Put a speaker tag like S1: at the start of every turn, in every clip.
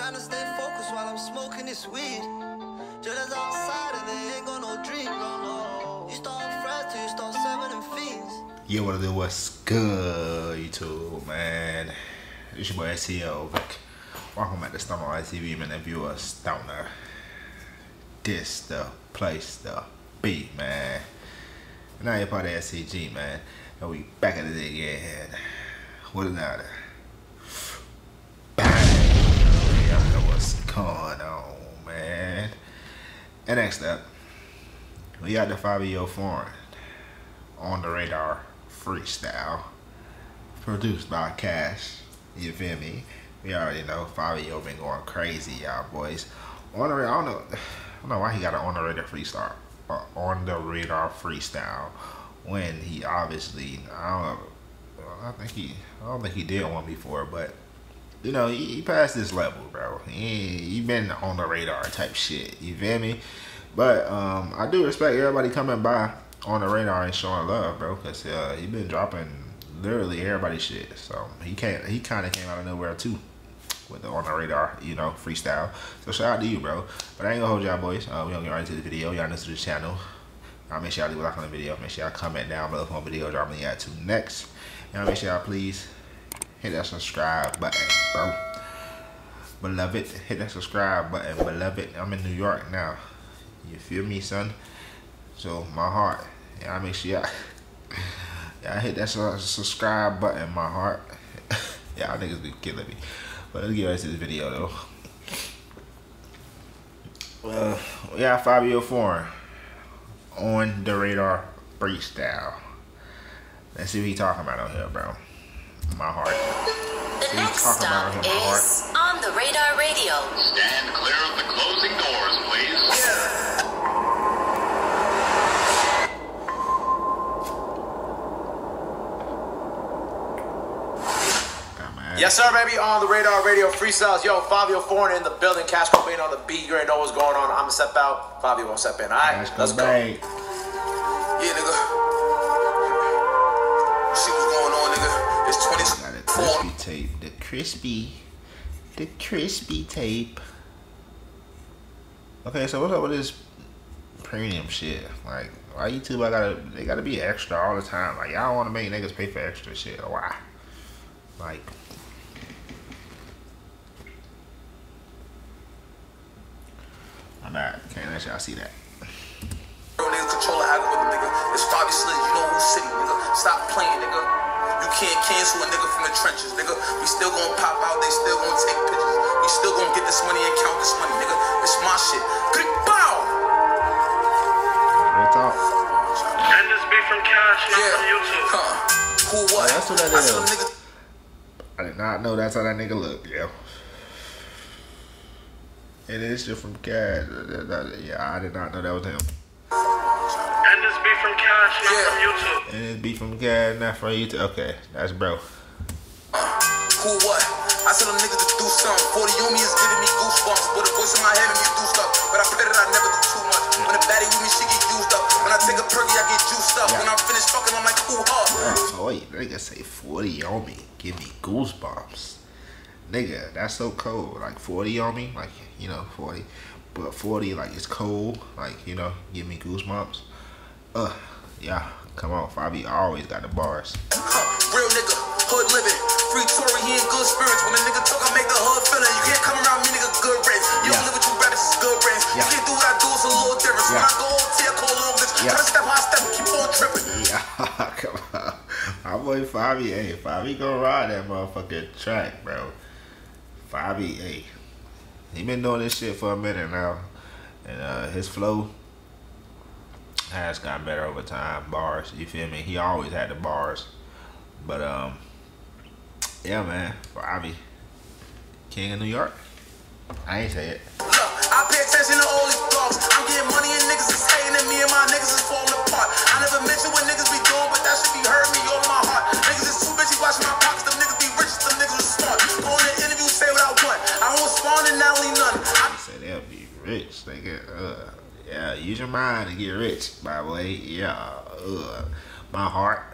S1: Trying to stay focused while I'm smoking this weed. Just outside and they ain't got no dream, no, oh no. You start fresh till you start them fiends.
S2: Yeah, what it do? What's good, YouTube, man? It's your boy SEO. Welcome back to Stoner TV, man. If you a stoner, this the place to be, man. And now you're part of SCG, man. And we back at it again. What another? What's going on, man. And next up, we got the Fivio Foreign on the radar freestyle produced by Cash. You feel me? We already know Fivio been going crazy, y'all boys. On the I don't know, I don't know why he got an on the radar freestyle, on the radar freestyle, when he obviously I don't know. I think he I don't think he did one before, but you know he, he passed this level, bro. He he been on the radar type shit. You feel me? But um, I do respect everybody coming by on the radar and showing love, bro, because uh, he been dropping literally everybody's shit. So he can't. He kind of came out of nowhere too with the on the radar, you know, freestyle. So shout out to you, bro. But I ain't gonna hold y'all boys. Uh, we gonna get right into the video. Y'all new to the channel. I'll make sure y'all leave a like on the video. Make sure y'all comment down below on video dropping the to next. Y'all make sure y'all please hit that subscribe button, bro. Beloved, hit that subscribe button, beloved. I'm in New York now. You feel me, son? So my heart. Y'all make sure y'all, y'all hit that subscribe button, my heart. y'all niggas be killing me. But let's get right to this video though. Uh, we got Fivio Foreign on the radar freestyle. Let's see what he talking about on here, bro. My heart.
S3: The next stop is on the radar radio.
S4: Stand clear of the closing doors, please.
S5: Yes, sir, baby. On the radar, radio freestyles. Yo, Fivio Foreign in the building. Cash Cobain on the beat. You already know what's going on. I'm gonna step out. Fivio won't step in. All right,
S2: Cash
S5: let's go.
S6: Yeah, nigga.
S2: Crispy, the crispy tape. Okay, so what's up with this premium shit? Like, why YouTube? I gotta, they gotta be extra all the time. Like, y'all want to make niggas pay for extra shit? Why? Like, I'm not. Can't let y'all see that.
S6: Still gonna pop out, they still gonna take pictures. We still gonna get this money and count this money, nigga. It's my shit. Click, bow!
S2: Real talk.
S7: And this be from Cash, not
S6: Yeah.
S7: from YouTube.
S6: Huh. Who what?
S2: that's what that
S6: I said
S2: is.
S6: them
S2: I did not know that's how that nigga look, yeah. And it's just from Cash. Yeah, I did not know that was him.
S7: And this be from Cash, not
S6: Yeah.
S7: from YouTube.
S2: And it's beat from Cad, not from you. Okay, that's bro.
S6: Who what? I tell them niggas to do something. 40 on me is giving me goosebumps. But the voice in my head make me do stuff. But I pray that I never do too much. When the baddie with me, she get used up. When I take a perky, I get juiced up. When I'm finished fucking, I'm like, ooh, huh.
S2: Oh, wait, nigga say 40 on me. Give me goosebumps. Nigga, that's so cold. Like 40 on me, like, you know, 40. But 40, like, it's cold. Like, you know, give me goosebumps. Uh, yeah, come on, Fabi always got the bars.
S6: Real nigga, hood living. Free Tory, he in good spirits. When a nigga talk, I make the hood feeling. You can't come around me, nigga, good race. You
S2: Yeah.
S6: don't live with you brothers, it's good race.
S2: Yeah.
S6: You can't do what I do, it's a little different. So when
S2: Yeah.
S6: I go OT, I call long bitch.
S2: Yeah.
S6: Try to step I step and keep on tripping.
S2: Yeah, come on. My boy Fabi, hey, Fabi gonna ride that motherfucking track, bro. Fabi, hey, he been doing this shit for a minute now, and uh, his flow has gotten better over time. Bars, you feel me? He always had the bars, but um, yeah, man, Fabi, King of New York. I ain't say it.
S6: Look, I pay attention to all these blogs. I'm getting money and niggas is hating and me and my niggas is falling apart. I never mention what niggas be doing, but that should be hurting me all in my heart. Niggas is too busy watching my pockets. Them niggas be rich, them niggas is smart. Go in the interview, say what I want. I don't respond and now only none. I
S2: said they'll be rich. They get, uh, yeah, use your mind to get rich, by the way. Yeah, uh, my heart.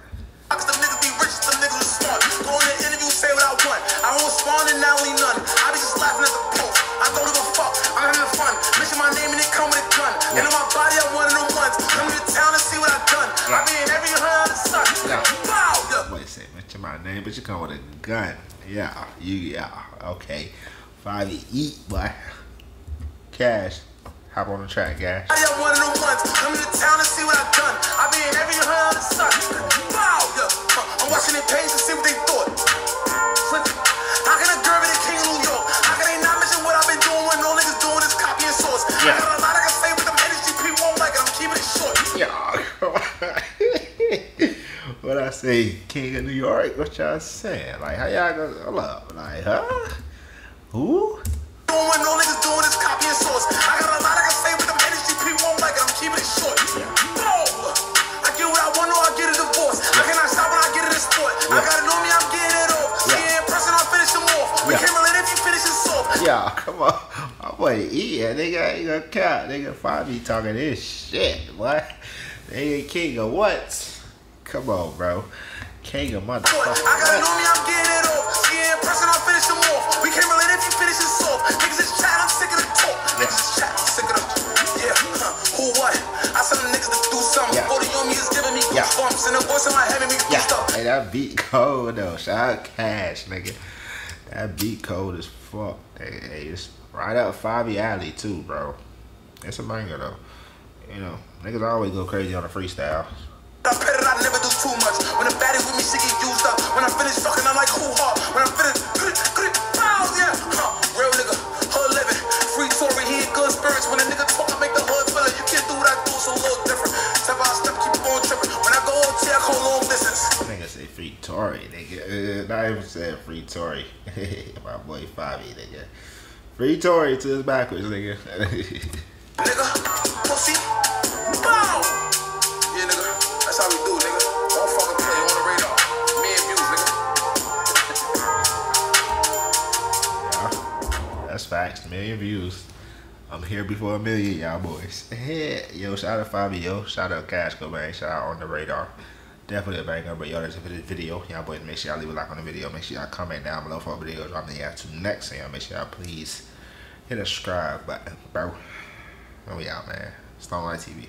S6: blunt. I don't respond and now only none. I be just laughing at the post. I don't give a fuck. I'm having fun. Mention my name and it come with a gun. Yeah. And on my body, I'm one of the ones. Come to town and see what I've done. Yeah. I be in every hood under the sun. Yeah. Wow. Wait a second.
S2: Mention my name, but you come with a gun. Yeah. You. Yeah. Okay. finally eat, but cash. Hop on the track, guys.
S6: I am one of the ones. Come to town and see what I've done. I be in every hood under the sun. Wow. Yeah. I'm watching their page to see what they thought.
S2: Yeah.
S6: I got a lot I can say with them industry people won't like it. I'm keeping it short.
S2: Yeah. what I say, King of New York? What y'all saying? Like, how y'all gonna hold up? Like, huh? Who?
S6: Doing all niggas doing is copying source. I got a lot I can say with them industry people won't like it. I'm keeping it short. No. I get what I want or I get a divorce. I cannot stop when I get in the sport. I
S2: Yeah.
S6: gotta know me, I'm getting it off.
S2: Yeah.
S6: in person, I'll finish them off. We
S2: Yeah.
S6: can't relate if you finish it soft.
S2: Yeah, come on. Boy E, nigga ain't gonna count. Nigga Fabi talking this shit, boy. Nigga king of what? Come on, bro. King of
S6: I gotta
S2: motherfucker.
S6: me, I'm getting it off. See in person, I'll finish them off. We can't relate if you finish it soft. Niggas is chat, I'm sick of the talk. Niggas is chat, I'm sick of the Yeah, who what? I send them niggas to do something.
S2: Yeah.
S6: On me is giving me
S2: Yeah.
S6: goosebumps. And the voice in my head make me
S2: Yeah,
S6: up.
S2: hey, that beat cold though. Shout out Cash, nigga. That beat cold as fuck. Hey, hey, it's right up Fabi Alley too, bro. It's a banger though. You know, niggas always go crazy on the freestyle.
S6: I pray that I never do too much. When the baddie with me, she get used up. When I finish fucking, I'm like, who hard? When I finish, finished, grip, grip, pow, yeah. Huh, real nigga, hood living. Free Tory, he in good spirits. When a nigga talk, I make the hood feel. You can't do what I do, so a little different. Step by step, keep on tripping. When I go OT, I go long distance.
S2: Nigga say free Tory, nigga. Uh, not even said free Tory. My boy Fabi, nigga. Free Tory to his backwards, nigga.
S6: Nigga, pussy, bow. Yeah, nigga, that's how we do, nigga. Don't fucking play on the radar. Me and views, nigga.
S2: yeah, that's facts. Million views. I'm here before a million, y'all boys. yo, shout out Fabi, yo. Shout out Cash Cobain. Shout out on the radar. Definitely a banger, but yo, that's this video. Y'all boys, make sure y'all leave a like on the video. Make sure y'all comment down below for videos I'm gonna to next. And y'all make sure y'all please hit the subscribe button, bro. And we out, man. StonerLife TV.